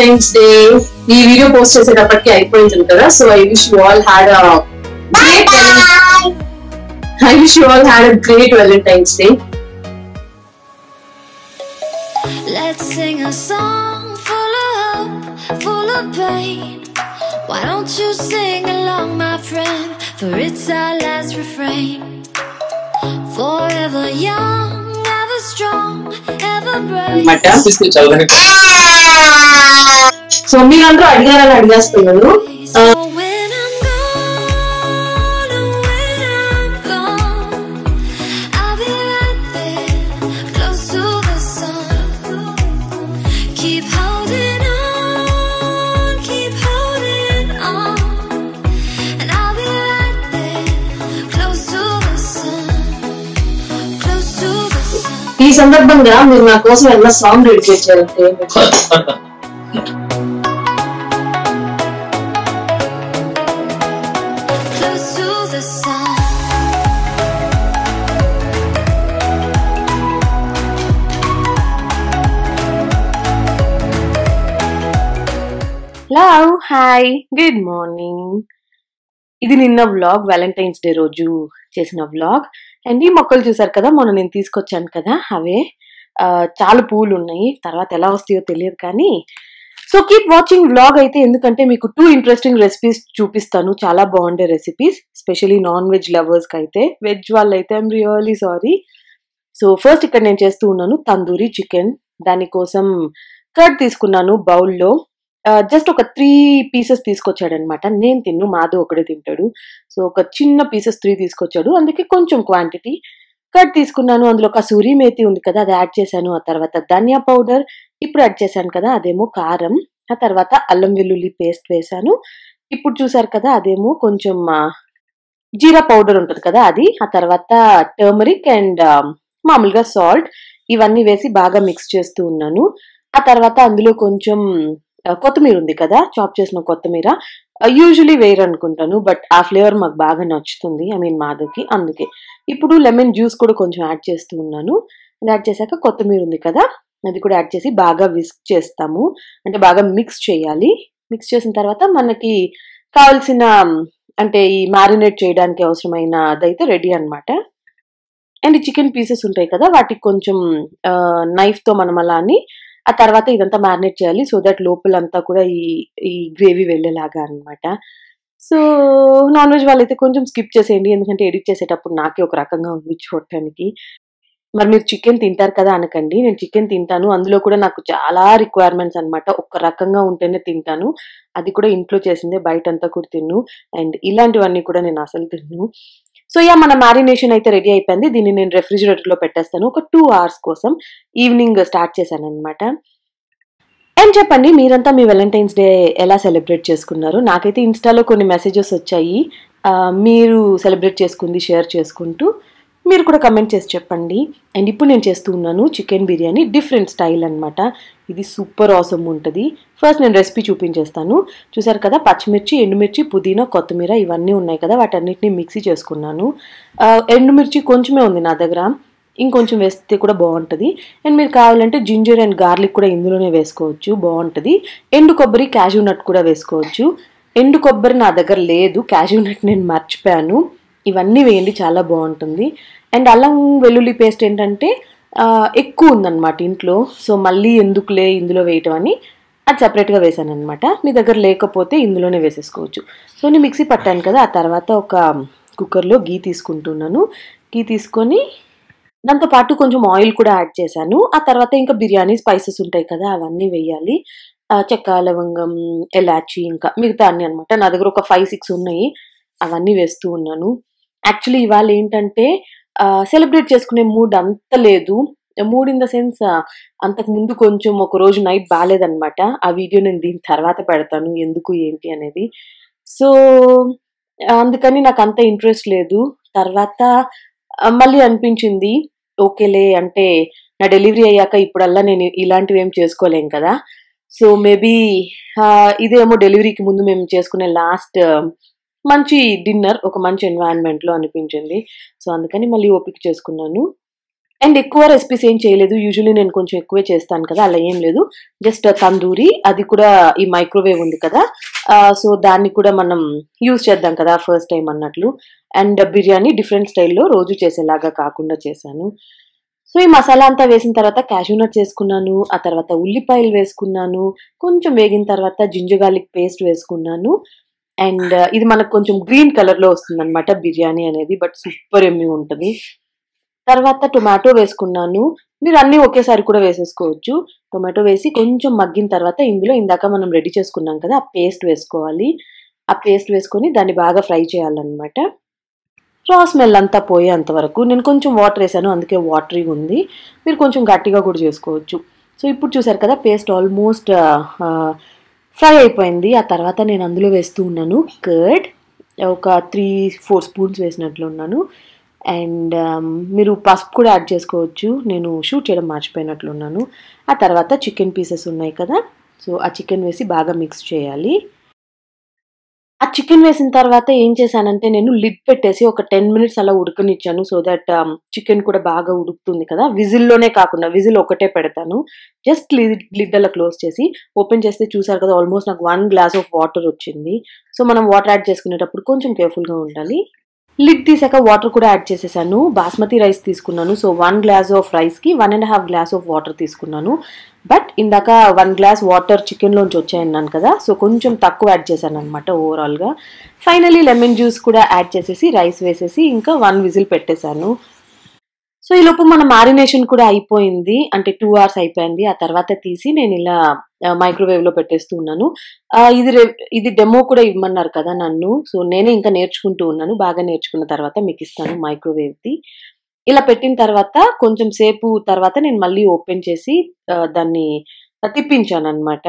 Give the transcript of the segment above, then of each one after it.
Valentine's day ఈ video post చేసేటప్పటికి అయిపోయింది కదా so I wish you all had great I wish you all had a great Valentine's Day Let's sing a song full of hope, full of pain. Why don't you sing along, my friend? For it's our last refrain. Forever young, So మీరందరూ అడిగారని అడిగేస్తున్నాను. ఈ సందర్భంగా మీరు నా కోసం ఏమన్నా song dedicate చేయాలంటే Close to the sun. Love hi good morning ఇది నిన్న వ్లాగ్ వ్యాలంటైన్స్ డే రోజు చేసిన వ్లాగ్ అండ్ ఈ మొక్కలు చూసారు కదా మొన్న నేను తీసుకొచ్చాను కదా అవే. చాలా పూలు ఉన్నాయి. తర్వాత ఎలా వస్తాయో తెలియదు కానీ సో కీప్ వాచింగ్ వ్లాగ్ అయితే ఎందుకంటే మీకు టూ ఇంట్రెస్టింగ్ రెసిపీస్ చూపిస్తాను. చాలా బాగుండే రెసిపీస్ స్పెషలీ నాన్ వెజ్ లవర్స్కి అయితే. వెజ్ వాళ్ళైతే I'm really sorry so first ఇక్కడ నేను చేస్తూ ఉన్నాను తందూరి చికెన్ దానికోసం కర్డ్ తీసుకున్నాను బౌల్లో. జస్ట్ ఒక త్రీ పీసెస్ తీసుకొచ్చాడు అనమాట నేను తిన్ను మాధు ఒకడే తింటాడు. సో ఒక చిన్న పీసెస్ త్రీ తీసుకొచ్చాడు. అందుకే కొంచెం క్వాంటిటీ కట్ తీసుకున్నాను. అందులో కసూరి మేతి ఉంది కదా అది యాడ్ చేశాను. ఆ తర్వాత ధనియా పౌడర్ ఇప్పుడు యాడ్ చేశాను కదా అదేమో కారం. ఆ తర్వాత అల్లం వెల్లుల్లి పేస్ట్ వేశాను. ఇప్పుడు చూసారు కదా అదేమో కొంచెం జీరా పౌడర్ ఉంటుంది కదా అది. ఆ తర్వాత టర్మరిక్ అండ్ మామూలుగా సాల్ట్ ఇవన్నీ వేసి బాగా మిక్స్ చేస్తూ ఉన్నాను. ఆ తర్వాత అందులో కొంచెం కొత్తిమీర ఉంది కదా చాప్ చేసిన కొత్తిమీర. యూజువలీ వేయరు అనుకుంటాను బట్ ఆ ఫ్లేవర్ మాకు బాగా నచ్చుతుంది ఐ మీన్ మాధవ్కి అందుకే. ఇప్పుడు లెమన్ జ్యూస్ కూడా కొంచెం యాడ్ చేస్తూ ఉన్నాను. యాడ్ చేశాక కొత్తిమీర ఉంది కదా అది కూడా యాడ్ చేసి బాగా విస్క్ చేస్తాము. అంటే బాగా మిక్స్ చేయాలి. మిక్స్ చేసిన తర్వాత మనకి కావాల్సిన అంటే ఈ మ్యారినేట్ చేయడానికి అవసరమైన అదైతే రెడీ అన్నమాట. అండ్ చికెన్ పీసెస్ ఉంటాయి కదా వాటికి కొంచెం నైఫ్తో మనం అలా అని ఆ తర్వాత ఇదంతా మ్యారినేట్ చేయాలి. సో దట్ లోపలంతా కూడా ఈ ఈ గ్రేవీ వెళ్ళేలాగా అనమాట సో నాన్ వెజ్ వాళ్ళైతే కొంచెం స్కిప్ చేసేయండి. ఎందుకంటే ఎడిట్ చేసేటప్పుడు నాకే ఒక రకంగా ఉంది చూడటానికి. మరి మీరు చికెన్ తింటారు కదా అనకండి. నేను చికెన్ తింటాను. అందులో కూడా నాకు చాలా రిక్వైర్మెంట్స్ అనమాట ఒక రకంగా ఉంటేనే తింటాను. అది కూడా ఇంట్లో చేసిందే బయట అంతా కూడా తిన్ను. అండ్ ఇలాంటివన్నీ కూడా నేను అసలు తిన్ను. సో యా మన మ్యారినేషన్ అయితే రెడీ అయిపోయింది. దీన్ని నేను రెఫ్రిజిరేటర్లో పెట్టేస్తాను. ఒక టూ అవర్స్ కోసం ఈవినింగ్ స్టార్ట్ చేశాను అనమాట అండ్ చెప్పండి మీరంతా మీ వ్యాలంటైన్స్ డే ఎలా సెలబ్రేట్ చేసుకున్నారు? నాకైతే ఇన్స్టాలో కొన్ని మెసేజెస్ వచ్చాయి. మీరు సెలబ్రేట్ చేసుకుంది షేర్ చేసుకుంటూ. మీరు కూడా కమెంట్ చేసి చెప్పండి. అండ్ ఇప్పుడు నేను చేస్తూ ఉన్నాను చికెన్ బిర్యానీ డిఫరెంట్ స్టైల్ అనమాట ఇది సూపర్ ఆసమ్ ఉంటుంది. ఫస్ట్ నేను రెసిపీ చూపించేస్తాను. చూసారు కదా పచ్చిమిర్చి ఎండుమిర్చి పుదీనా కొత్తిమీర ఇవన్నీ ఉన్నాయి కదా వాటన్నిటిని మిక్సీ చేసుకున్నాను. ఎండుమిర్చి కొంచెమే ఉంది నా దగ్గర. ఇంకొంచెం వేస్తే కూడా బాగుంటుంది. అండ్ మీరు కావాలంటే జింజర్ అండ్ గార్లిక్ కూడా ఇందులోనే వేసుకోవచ్చు. బాగుంటుంది. ఎండు కొబ్బరి క్యాజూ నట్ కూడా వేసుకోవచ్చు. ఎండు కొబ్బరి నా దగ్గర లేదు. క్యాజూ నట్ నేను మర్చిపోయాను. ఇవన్నీ వేయండి చాలా బాగుంటుంది. అండ్ అల్లం వెల్లుల్లి పేస్ట్ ఏంటంటే ఎక్కువ ఉందన్నమాట ఇంట్లో. సో మళ్ళీ ఎందుకులే ఇందులో వేయటం అని అది సపరేట్గా వేసాను అనమాట మీ దగ్గర లేకపోతే ఇందులోనే వేసేసుకోవచ్చు. సో నేను మిక్సీ పట్టాను కదా ఆ తర్వాత ఒక కుక్కర్లో గీ తీసుకుంటున్నాను. గీ తీసుకొని దాంతో పాటు కొంచెం ఆయిల్ కూడా యాడ్ చేశాను. ఆ తర్వాత ఇంకా బిర్యానీ స్పైసెస్ ఉంటాయి కదా అవన్నీ వేయాలి. చెక్క లవంగం ఎలాచి ఇంకా మిగతా అన్నీ అనమాట నా దగ్గర ఒక ఫైవ్ సిక్స్ ఉన్నాయి. అవన్నీ వేస్తూ ఉన్నాను. యాక్చువల్లీ ఇవాళ ఏంటంటే సెలబ్రేట్ చేసుకునే మూడ్ అంత లేదు. మూడ్ ఇన్ ద సెన్స్ అంతకు ముందు కొంచెం ఒక రోజు నైట్ బాగాలేదనమాట ఆ వీడియో నేను దీని తర్వాత పెడతాను ఎందుకు ఏంటి అనేది. సో అందుకని నాకు అంత ఇంట్రెస్ట్ లేదు. తర్వాత మళ్ళీ అనిపించింది ఓకేలే అంటే నా డెలివరీ అయ్యాక ఇప్పుడల్లా నేను ఇలాంటివి ఏం చేసుకోలేం కదా. సో మేబీ ఇదేమో డెలివరీకి ముందు మేము చేసుకునే లాస్ట్ మంచి డిన్నర్ ఒక మంచి environment అనిపించింది. సో అందుకని మళ్ళీ ఓపిక చేసుకున్నాను. అండ్ ఎక్కువ రెసిపీస్ ఏం చేయలేదు. యూజువలీ నేను కొంచెం ఎక్కువే చేస్తాను కదా అలా ఏం లేదు. జస్ట్ తందూరి అది కూడా ఈ మైక్రోవేవ్ ఉంది కదా. సో దాన్ని కూడా మనం యూజ్ చేద్దాం కదా ఫస్ట్ టైం అన్నట్లు. అండ్ బిర్యానీ డిఫరెంట్ స్టైల్లో రోజు చేసేలాగా కాకుండా చేశాను. సో ఈ మసాలా అంతా వేసిన తర్వాత క్యాషూనట్ చేసుకున్నాను. ఆ తర్వాత ఉల్లిపాయలు వేసుకున్నాను. కొంచెం వేగిన తర్వాత జింజగార్లిక్ పేస్ట్ వేసుకున్నాను. అండ్ uh, ఇది మనకు కొంచెం గ్రీన్ కలర్లో వస్తుంది అనమాట బిర్యానీ అనేది బట్ సూపర్ ఎమ్మి ఉంటుంది. తర్వాత టొమాటో వేసుకున్నాను. మీరు అన్ని ఒకేసారి కూడా వేసేసుకోవచ్చు. టొమాటో వేసి కొంచెం మగ్గిన తర్వాత ఇందులో ఇందాక మనం రెడీ చేసుకున్నాం కదా ఆ పేస్ట్ వేసుకోవాలి. ఆ పేస్ట్ వేసుకొని దాన్ని బాగా ఫ్రై చేయాలన్నమాట. రా స్మెల్ అంతా పోయేంత వరకు నేను కొంచెం వాటర్ వేసాను అందుకే వాటరీ ఉంది. మీరు కొంచెం గట్టిగా కూడా చేసుకోవచ్చు. సో ఇప్పుడు చూసారు కదా paste almost uh, uh, fry అయిపోయింది. ఆ తర్వాత నేను అందులో వేస్తూ ఉన్నాను కర్డ్. ఒక త్రీ ఫోర్ స్పూన్స్ వేసినట్లు ఉన్నాను. అండ్ మీరు పసుపు కూడా యాడ్ చేసుకోవచ్చు. నేను షూట్ చేయడం మర్చిపోయినట్లున్నాను ఆ తర్వాత చికెన్ పీసెస్ ఉన్నాయి కదా. సో ఆ చికెన్ వేసి బాగా మిక్స్ చేయాలి. ఆ చికెన్ వేసిన తర్వాత ఏం చేశానంటే నేను లిడ్ పెట్టేసి ఒక టెన్ మినిట్స్ అలా ఉడకనిచ్చాను సో దట్ um, చికెన్ కూడా బాగా ఉడుకుతుంది కదా. విజిల్లోనే కాకుండా విజిల్ ఒకటే పెడతాను. జస్ట్ లిడ్ లిడ్ అలా క్లోజ్ చేసి ఓపెన్ చేస్తే చూసారు కదా ఆల్మోస్ట్ నాకు వన్ గ్లాస్ ఆఫ్ వాటర్ వచ్చింది. సో మనం వాటర్ యాడ్ చేసుకునేటప్పుడు కొంచెం కేర్ఫుల్గా ఉండాలి. లిడ్ తీసాక వాటర్ కూడా యాడ్ చేసేసాను. బాస్మతి రైస్ తీసుకున్నాను. సో వన్ గ్లాస్ ఆఫ్ రైస్కి one and half glass of water తీసుకున్నాను. బట్ ఇందాక వన్ గ్లాస్ వాటర్ చికెన్లోంచి వచ్చాయన్నాను కదా సో కొంచెం తక్కువ యాడ్ చేశాను అనమాట ఓవరాల్గా. ఫైనలీ లెమన్ జ్యూస్ కూడా యాడ్ చేసేసి రైస్ వేసేసి ఇంకా వన్ విజిల్ పెట్టేశాను. సో ఈ లోపు మన మారినేషన్ కూడా అయిపోయింది. అంటే టూ అవర్స్ అయిపోయింది. ఆ తర్వాత తీసి నేను ఇలా మైక్రోవేవ్లో పెట్టేస్తూ ఉన్నాను. ఇది ఇది డెమో కూడా ఇవ్వమన్నారు కదా నన్ను. సో నేనే ఇంకా నేర్చుకుంటూ ఉన్నాను. బాగా నేర్చుకున్న తర్వాత మీకు ఇస్తాను మైక్రోవేవ్ది ఇలా పెట్టిన తర్వాత కొంచెం సేపు తర్వాత నేను మళ్ళీ ఓపెన్ చేసి దాన్ని తిప్పించాను అనమాట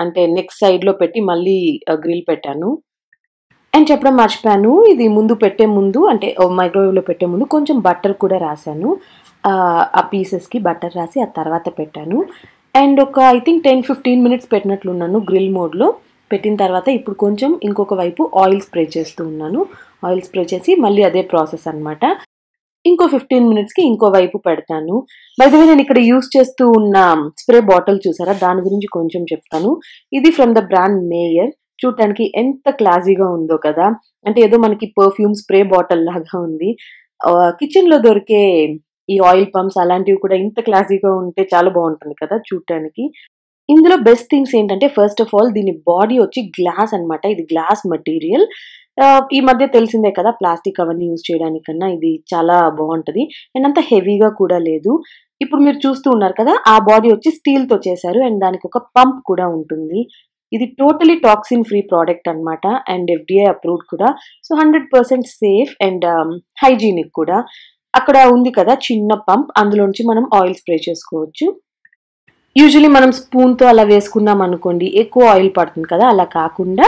అంటే నెక్స్ట్ సైడ్లో పెట్టి మళ్ళీ గ్రిల్ పెట్టాను. అండ్ చెప్పడం మర్చిపోయాను. ఇది ముందు పెట్టే ముందు అంటే మైక్రోవేవ్లో పెట్టే ముందు కొంచెం బట్టర్ కూడా రాశాను. ఆ, పీసెస్కి బట్టర్ రాసి ఆ తర్వాత పెట్టాను. అండ్ ఒక I think ten fifteen minutes పెట్టినట్లున్నాను grill మోడ్లో పెట్టిన తర్వాత ఇప్పుడు కొంచెం ఇంకొక వైపు ఆయిల్ స్ప్రే చేస్తూ ఉన్నాను. ఆయిల్ స్ప్రే చేసి మళ్ళీ అదే ప్రాసెస్ అన్నమాట. ఇంకో ఫిఫ్టీన్ మినిట్స్కి ఇంకో వైపు పెడతాను. బయట నేను ఇక్కడ యూస్ చేస్తూ ఉన్న స్ప్రే బాటిల్ చూసారా? దాని గురించి కొంచెం చెప్తాను. ఇది ఫ్రమ్ ద బ్రాండ్ మేయర్ చూడటానికి ఎంత క్లాజీగా ఉందో కదా. అంటే ఏదో మనకి పర్ఫ్యూమ్ స్ప్రే బాటిల్ లాగా ఉంది. కిచెన్లో దొరికే ఈ ఆయిల్ పంప్స్ అలాంటివి కూడా ఇంత క్లాసీగా ఉంటే చాలా బాగుంటుంది కదా చూడటానికి ఇందులో బెస్ట్ థింగ్స్ ఏంటంటే ఫస్ట్ ఆఫ్ ఆల్ దీని బాడీ వచ్చి గ్లాస్ అన్నమాట. ఇది గ్లాస్ మెటీరియల్ ఈ మధ్య తెలిసిందే కదా ప్లాస్టిక్ అవన్నీ యూజ్ చేయడానికన్నా ఇది చాలా బాగుంటది. అండ్ అంత హెవీగా కూడా లేదు. ఇప్పుడు మీరు చూస్తూ ఉన్నారు కదా ఆ బాడీ వచ్చి స్టీల్తో చేశారు. అండ్ దానికి ఒక పంప్ కూడా ఉంటుంది. ఇది టోటలీ టాక్సిన్ ఫ్రీ ప్రోడక్ట్ అన్నమాట. అండ్ ఎఫ్డిఐ అప్రూవ్డ్ కూడా. So hundred percent safe and hygienic కూడా. అక్కడ ఉంది కదా చిన్న పంప్ అందులోంచి మనం ఆయిల్ స్ప్రే చేసుకోవచ్చు. యూజువలీ మనం స్పూన్తో అలా వేసుకున్నాం అనుకోండి ఎక్కువ ఆయిల్ పడుతుంది కదా అలా కాకుండా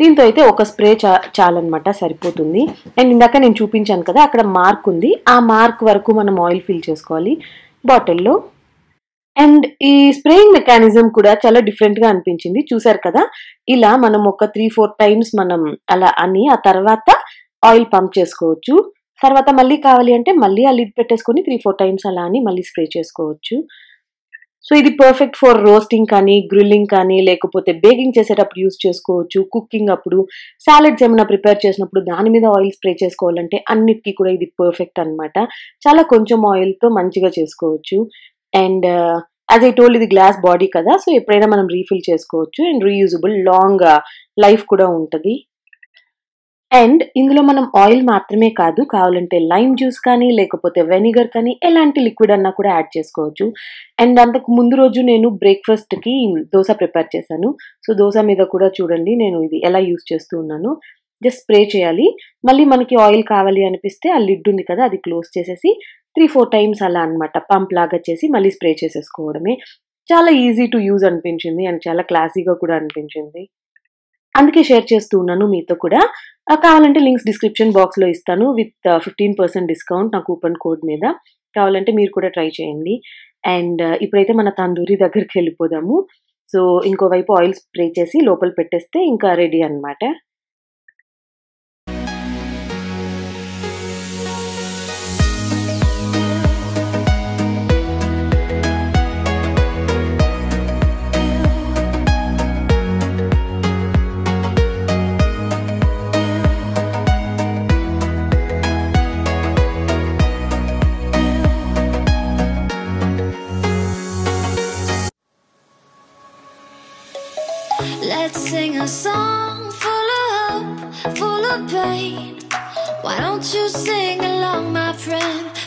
దీంతో అయితే ఒక స్ప్రే చా చాలన్నమాట సరిపోతుంది. అండ్ ఇందాక నేను చూపించాను కదా అక్కడ మార్క్ ఉంది. ఆ మార్క్ వరకు మనం ఆయిల్ ఫిల్ చేసుకోవాలి బాటిల్లో. అండ్ ఈ స్ప్రేయింగ్ మెకానిజం కూడా చాలా డిఫరెంట్గా అనిపించింది. చూసారు కదా ఇలా మనం ఒక త్రీ ఫోర్ టైమ్స్ మనం అలా అని ఆ తర్వాత ఆయిల్ పంప్ చేసుకోవచ్చు. తర్వాత మళ్ళీ కావాలి అంటే మళ్ళీ ఆ లిడ్ పెట్టేసుకొని త్రీ ఫోర్ టైమ్స్ అలా అని మళ్ళీ స్ప్రే చేసుకోవచ్చు. సో ఇది పర్ఫెక్ట్ ఫర్ రోస్టింగ్ కానీ గ్రిల్లింగ్ కానీ లేకపోతే బేకింగ్ చేసేటప్పుడు యూస్ చేసుకోవచ్చు కుకింగ్ అప్పుడు సాలెడ్స్ ఏమైనా ప్రిపేర్ చేసినప్పుడు దాని మీద ఆయిల్ స్ప్రే చేసుకోవాలంటే అన్నిటికీ కూడా ఇది పర్ఫెక్ట్ అన్నమాట. చాలా కొంచెం ఆయిల్తో మంచిగా చేసుకోవచ్చు. అండ్ యాజ్ ఐ టోల్ ఇది గ్లాస్ బాడీ కదా సో ఎప్పుడైనా మనం రీఫిల్ చేసుకోవచ్చు. అండ్ రీయూజబుల్ లాంగ్ లైఫ్ కూడా ఉంటుంది. అండ్ ఇందులో మనం ఆయిల్ మాత్రమే కాదు కావాలంటే లైమ్ జ్యూస్ కానీ లేకపోతే వెనిగర్ కానీ ఎలాంటి లిక్విడ్ అన్నా కూడా యాడ్ చేసుకోవచ్చు. అండ్ అంతకు ముందు రోజు నేను బ్రేక్ఫాస్ట్కి దోశ ప్రిపేర్ చేశాను. సో దోశ మీద కూడా చూడండి నేను ఇది ఎలా యూస్ చేస్తూ ఉన్నాను. జస్ట్ స్ప్రే చేయాలి. మళ్ళీ మనకి ఆయిల్ కావాలి అనిపిస్తే ఆ లిడ్ ఉంది కదా అది క్లోజ్ చేసేసి త్రీ ఫోర్ టైమ్స్ అలా అన్నమాట పంప్ లాగా చేసి మళ్ళీ స్ప్రే చేసేసుకోవడమే. చాలా ఈజీ టు యూజ్ అనిపించింది అండ్ చాలా క్లాసీగా కూడా అనిపించింది. అందుకే షేర్ చేస్తూ ఉన్నాను మీతో కూడా. కావాలంటే లింక్స్ డిస్క్రిప్షన్ బాక్స్లో ఇస్తాను విత్ ఫిఫ్టీన్ పర్సెంట్ డిస్కౌంట్ నా కూపన్ కోడ్ మీద. కావాలంటే మీరు కూడా ట్రై చేయండి. అండ్ uh, ఇప్పుడైతే మన తందూరి దగ్గరికి వెళ్ళిపోదాము. సో ఇంకోవైపు ఆయిల్ స్ప్రే చేసి లోపల పెట్టేస్తే ఇంకా రెడీ అన్నమాట.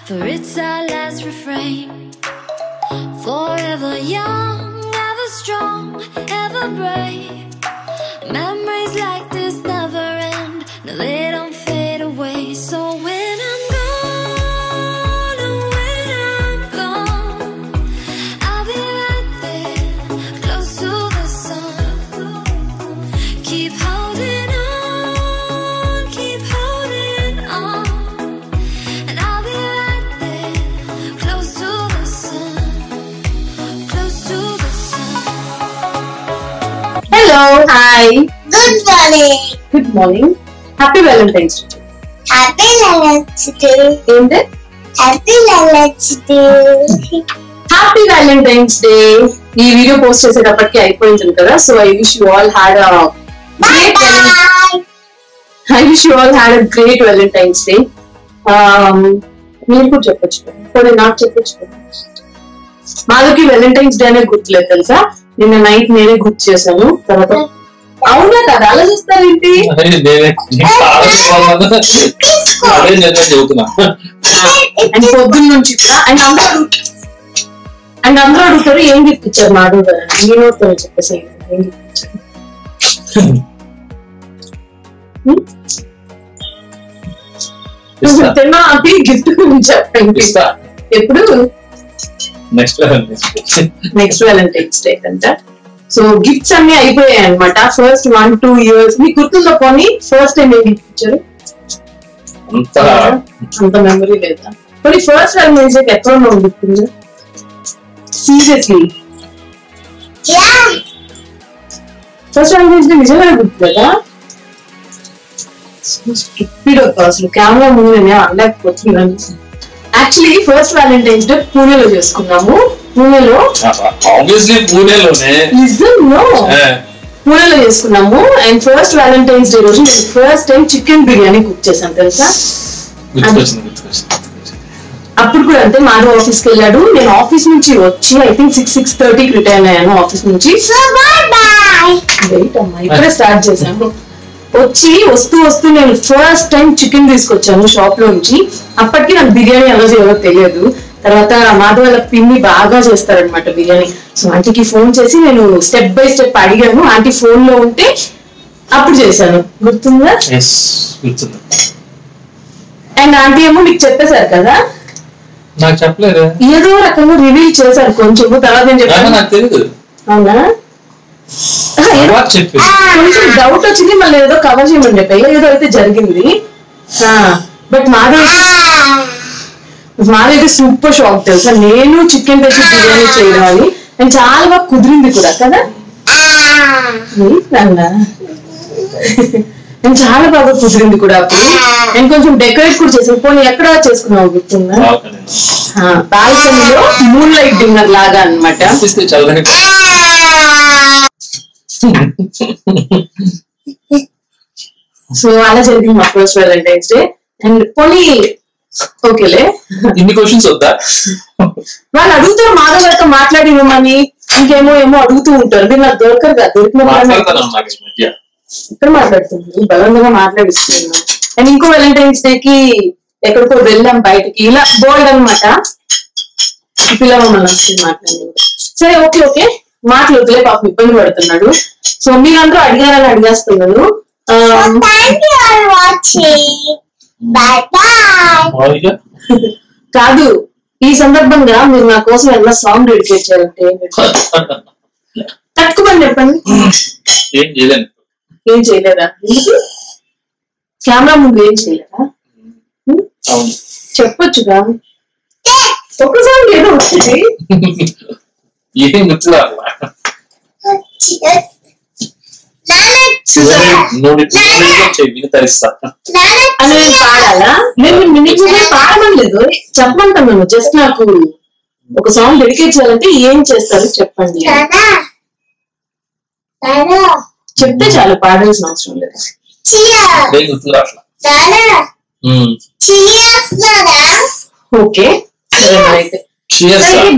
For it's our last refrain. Forever young, ever strong, ever brave. Hi Good morning. Good morning happy Valentine's Day Happy Valentine's Day. ఏంటి Happy Valentine's Day. Happy Valentine's Day ఈ video post చేసేటప్పటికి అయిపోయింది కదా so I wish you all had Bye bye. I wish you all had a great Valentine's Day మీరు కూడా చెప్పొచ్చు. పోనీ నాకు చెప్పొచ్చు. మాధవ్కి వ్యాలంటైన్స్ డే అనే గుర్తులేదు తెలుసా నిన్న నైట్ నేనే గుర్తు చేశాను తర్వాత అవునా? కదా అలా చెబుతున్నా. అండ్ పొద్దున్న నుంచి అండ్ అందరూ అండ్ అందరూ అడుగుతారు ఏం గిఫ్ట్ ఇచ్చారు మాధవ్ గారు అని. నేను వస్తాను చెప్పేసి ఏం గిఫ్ట్ ఇచ్చారు హ్మ్? ఇస్తా. తిన్నా అది గిఫ్ట్ గురించి చెప్పండి. ఎప్పుడు? నెక్స్ట్ నెక్స్ట్ వ్యాలంటైన్స్ డే అంట. సో గిఫ్ట్స్ అన్ని అయిపోయాయి అనమాట ఫస్ట్ వన్ టూ ఇయర్స్ మీకు గుర్తుందో పోనీ? ఫస్ట్ టైం ఏం గిఫ్ట్ ఇచ్చారు? అంత మెమరీ లేదా? మరి ఫస్ట్ వ్యాలంటైన్స్ డే ఎక్కడ ఉన్నావు గుర్తుంది? సీరియస్లీ. ఫస్ట్ వ్యాలంటైన్స్ డే నిజంగా గుర్తులేదా స్టూపిడ్ అసలు కెమెరా ముందు నేను అనలేకపోతున్నాను యాక్చువల్లీ ఫస్ట్ వ్యాలంటైన్స్ డే పూణేలో చేసుకున్నాము. పూణేలో? ఆబ్వియస్లీ పూణేలోనే. నిజంలో పూణేలో చేసుకున్నాము. అండ్ ఫస్ట్ వ్యాలంటైన్స్ డే రోజు నేను first time chicken biryani cook చేశాను తెలుసా? అప్పుడు కూడా అంతే మాధవ్ ఆఫీస్కి వెళ్ళాడు. నేను ఆఫీస్ నుంచి వచ్చి ఐ థింక్ సిక్స్ సిక్స్ థర్టీకి రిటైర్ అయ్యాను ఆఫీస్ నుంచి. వెయిట్ అమ్మా ఇప్పుడే స్టార్ట్ చేశాను. వచ్చి వస్తూ వస్తూ నేను ఫస్ట్ టైం చికెన్ తీసుకొచ్చాను షాప్లో నుంచి. అప్పటికి నాకు బిర్యానీ ఎలా చేయాలో తెలియదు. తర్వాత మాధవ్ వాళ్ళ పిన్ని బాగా చేస్తారనమాట బిర్యానీ. సో ఆంటీకి ఫోన్ చేసి నేను స్టెప్ బై స్టెప్ అడిగాను. ఆంటీ ఫోన్లో ఉంటే అప్పుడు చేశాను. గుర్తుందా? అండ్ ఆంటీ ఏమో మీకు చెప్పేశారు కదా? నాకు చెప్పలేదు. ఏదో రకంగా రివీల్ చేశారు కొంచెం. తర్వాత నేను చెప్పాను. నాకు తెలియదు అవునా? కొంచెం డౌట్ వచ్చింది. మళ్ళీ ఏదో కవర్ చేయమని చెప్పి. ఏదో అయితే జరిగింది. బట్ మాధవ్ అయితే సూపర్ షాక్ తెలుసా? నేను చికెన్ తెచ్చి బిర్యానీ చేయడం అని అండ్ చాలా బాగా కుదిరింది కూడా కదా? ఏంటన్నా? అండ్ చాలా బాగా కుదిరింది కూడా అప్పుడు. అండ్ కొంచెం డెకరేట్ కూడా చేసాను పోనీ ఎక్కడ చేసుకున్నావు గుర్తుందా? బాల్కనీలో. మూన్ లైట్ డిన్నర్ లాగా చదవని సో అలా జరిగింది మా ఫస్ట్ వ్యాలంటైన్స్ డే అండ్ పోనీ ఓకేలే. ఇన్ని క్వశ్చన్స్ వద్దా? వాళ్ళు అడుగుతారు మాధవ్ గారితో మాట్లాడి ఇవ్వమని. ఇంకేమో ఏమో అడుగుతూ ఉంటారు. మీరు నాకు దొరకరు కదా దొరికిన ఇక్కడ మాట్లాడుతుంది బలంగా మాట్లాడిస్తున్నాను అండ్ ఇంకో వ్యాలంటైన్స్ డే కి ఎక్కడికో వెళ్ళాం బయటికి. ఇలా బోల్డ్ అనమాట పిల్లవమ్మని వస్తుంది మాట్లాడి సరే ఓకే ఓకే. మాటలు వదిలే పాపం ఇబ్బంది పడుతున్నాడు. సో మీరందరూ అడిగారని అడిగేస్తున్నాను కాదు ఈ సందర్భంగా మీరు నా కోసం ఏదైనా సాంగ్ ఏం పెడతారు? తక్కువని చెప్పండి. ఏం చేయలేను. ఏం చేయలేదా? ఎందుకు? కెమెరా ముందు ఏం చేయలేదా? చెప్పొచ్చుగా. ఒక సాంగ్ ఏదో వచ్చింది ఏం చెయ్యి విని తరిస్తా అని నేను పాడాలా? నేను నేను పాడమనలేదు చెప్పమంటాను జస్ట్ నాకు ఒక సాంగ్ డెడికేట్ చేయాలంటే ఏం చేస్తారు చెప్పండి. చెప్తే చాలు పాడాల్సిన అవసరం లేదు. ఓకే. సరే అయితే.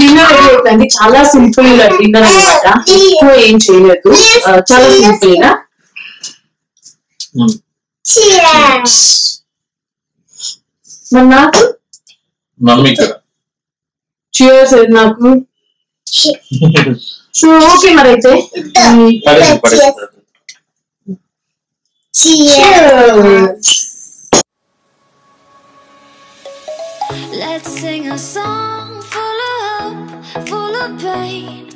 డిన్నర్ అండి చాలా సింపుల్ డిన్నర్ అనమాట ఎక్కువ ఏం చేయలేదు. చాలా సింపుల్గా. మమ్మీ చియర్స్ నాకు? సో ఓకే మరి అయితే Let's sing a song. full of pain.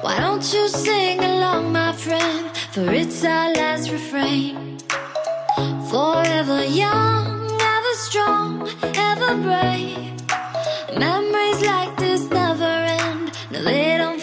Why don't you sing along, my friend? For it's our last refrain. Forever young, ever strong, ever brave. Memories like this never end. No, they don't.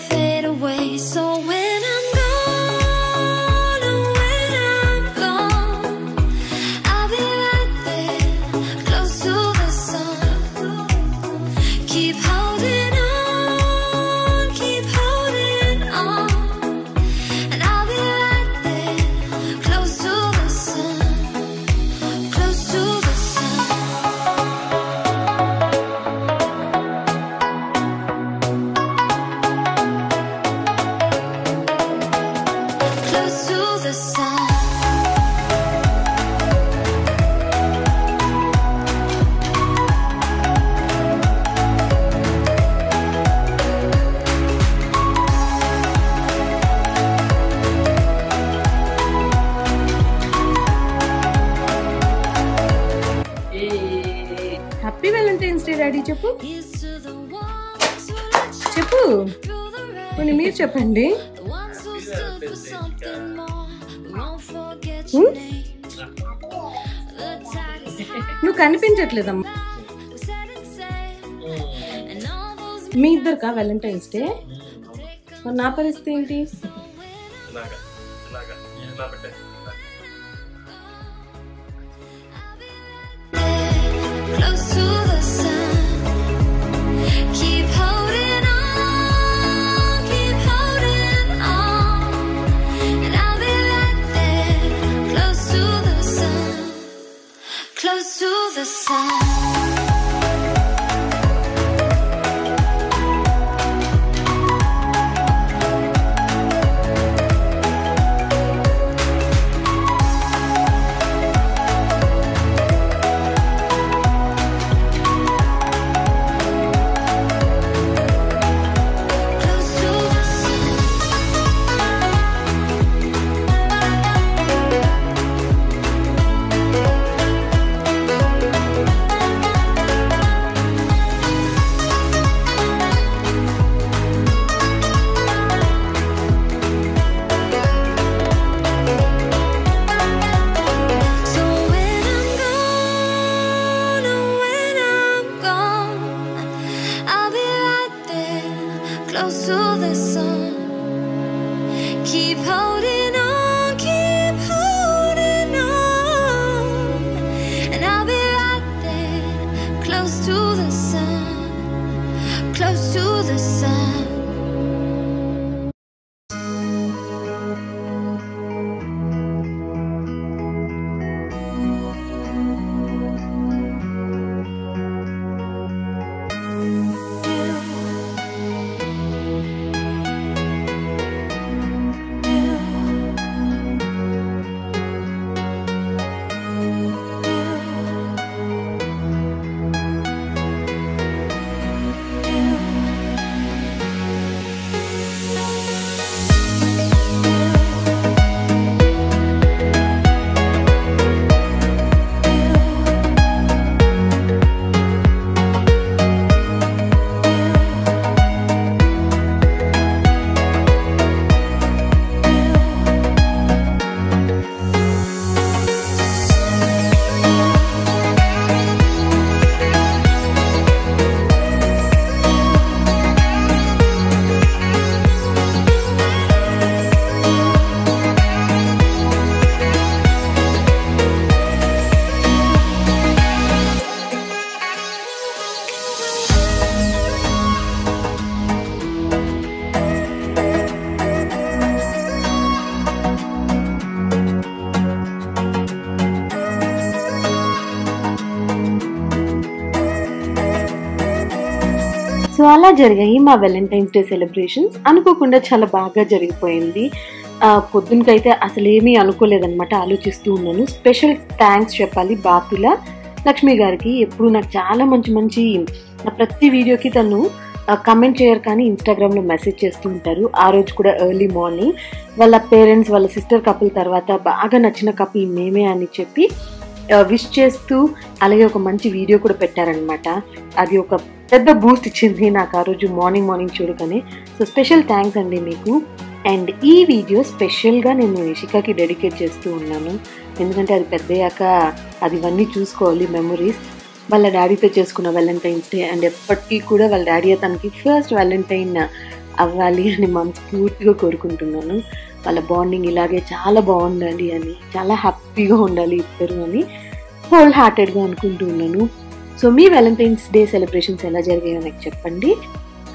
అండి? Hmm? నువ్వు కనిపించట్లేదమ్మా. మీ ఇద్దరుకా Valentine's day నా పరిస్థితి ఏంటి? keep holding అలా జరిగాయి మా Valentine's day celebrations అనుకోకుండా చాలా బాగా జరిగిపోయింది. పొద్దునకైతే అసలేమీ అనుకోలేదనమాట ఆలోచిస్తూ ఉన్నాను. స్పెషల్ థ్యాంక్స్ చెప్పాలి బాతుల లక్ష్మి గారికి. ఎప్పుడు నాకు చాలా మంచి మంచి నా ప్రతి వీడియోకి తను కమెంట్ చేయరు కానీ ఇన్స్టాగ్రామ్లో మెసేజ్ చేస్తూ ఉంటారు. ఆ రోజు కూడా ఎర్లీ మార్నింగ్ వాళ్ళ పేరెంట్స్ వాళ్ళ సిస్టర్ కపుల్ తర్వాత బాగా నచ్చిన కపుల్ మేమే అని చెప్పి విష్ చేస్తూ అలాగే ఒక మంచి వీడియో కూడా పెట్టారనమాట అది ఒక పెద్ద బూస్ట్ ఇచ్చింది నాకు ఆ రోజు మార్నింగ్ మార్నింగ్ చూడగానే సో స్పెషల్ థ్యాంక్స్ అండి మీకు. అండ్ ఈ వీడియో స్పెషల్గా నేను ఇషికాకి డెడికేట్ చేస్తూ ఉన్నాను. ఎందుకంటే అది పెద్దయ్యాక అది ఇవన్నీ చూసుకోవాలి మెమరీస్ వాళ్ళ డాడీతో చేసుకున్న వ్యాలంటైన్స్ డే అండ్ ఎప్పటికీ కూడా వాళ్ళ డాడీ తనకి ఫస్ట్ వ్యాలంటైన్ అవ్వాలి అని మనస్ఫూర్తిగా కోరుకుంటున్నాను. వాళ్ళ బాండింగ్ ఇలాగే చాలా బాగుండాలి అని చాలా హ్యాపీగా ఉండాలి ఇద్దరు అని హోల్ హార్టెడ్గా అనుకుంటూ ఉన్నాను. సో మీ వ్యాలంటైన్స్ డే సెలబ్రేషన్స్ ఎలా జరిగాయో నాకు చెప్పండి.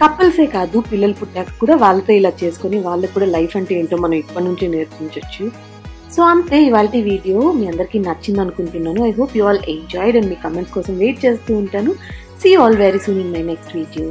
కపుల్సే కాదు పిల్లలు పుట్టాక కూడా వాళ్ళతో ఇలా చేసుకుని వాళ్ళకు కూడా లైఫ్ అంటే ఏంటో మనం ఇప్పటి నుంచి నేర్పించవచ్చు సో అంతే ఇవాళ వీడియో మీ అందరికీ నచ్చింది అనుకుంటున్నాను. I hope you all enjoyed and me comments కోసం వెయిట్ చేస్తూ ఉంటాను. See all very soon in my next video